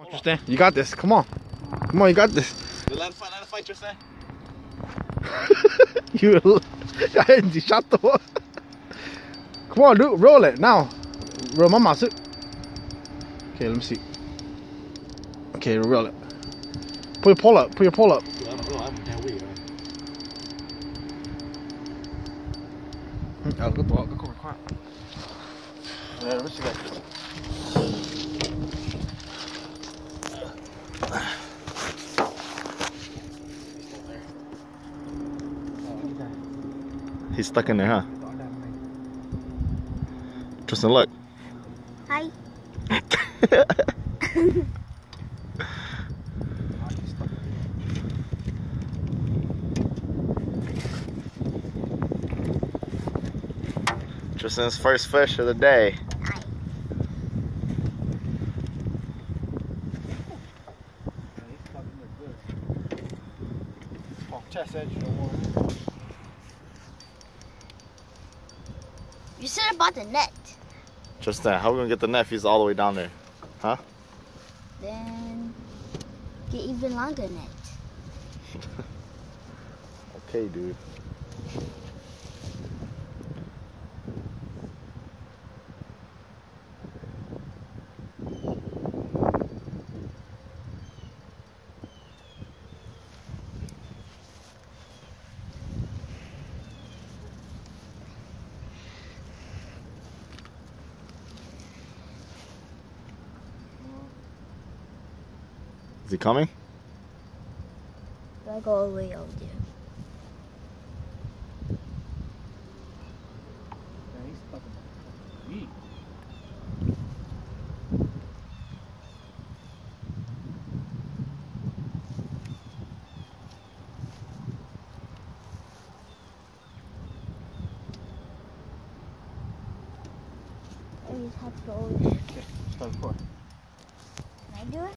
Come on, Tristan, you got this. Come on. Come on, you got this. Let him fight, let him fight, Tristan. you, you shot the one. Come on, dude, roll it now. Roll my mouse. Okay, let me see. Okay, roll it. Put your pole up. Put your pole up. Ja, gå bra. Gå kommer kvar. Ja, det visste jag. He's stuck in there, huh? Tristan, look. Hi. Tristan's first fish of the day. Chest edge. You said about the net. Just that. how are we gonna get the net if he's all the way down there? Huh? Then get even longer net. Okay, dude. Is he coming? Do I go all the way over there? I just have to go over there. Start before. Can I do it?